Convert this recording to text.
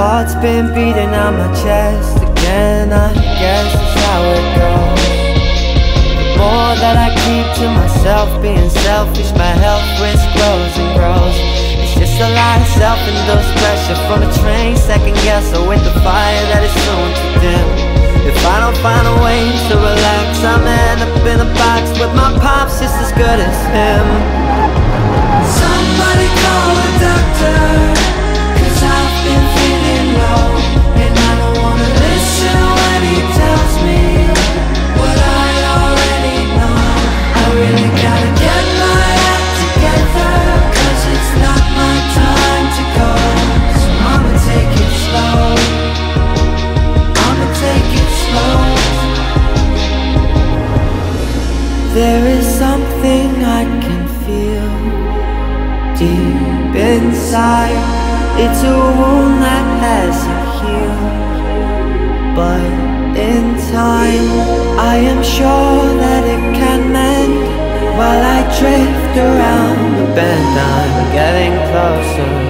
heart's been beating on my chest again. I guess that's how it goes. The more that I keep to myself Being selfish, my health risk grows and grows. It's just a lot of self-induced pressure From a train second guesser With the fire that is soon to dim. If I don't find a way to relax I'm end up in a box with my pops just as good as him There is something I can feel deep inside. It's a wound that has to heal. But in time, I am sure that it can mend. While I drift around the bend, I'm getting closer.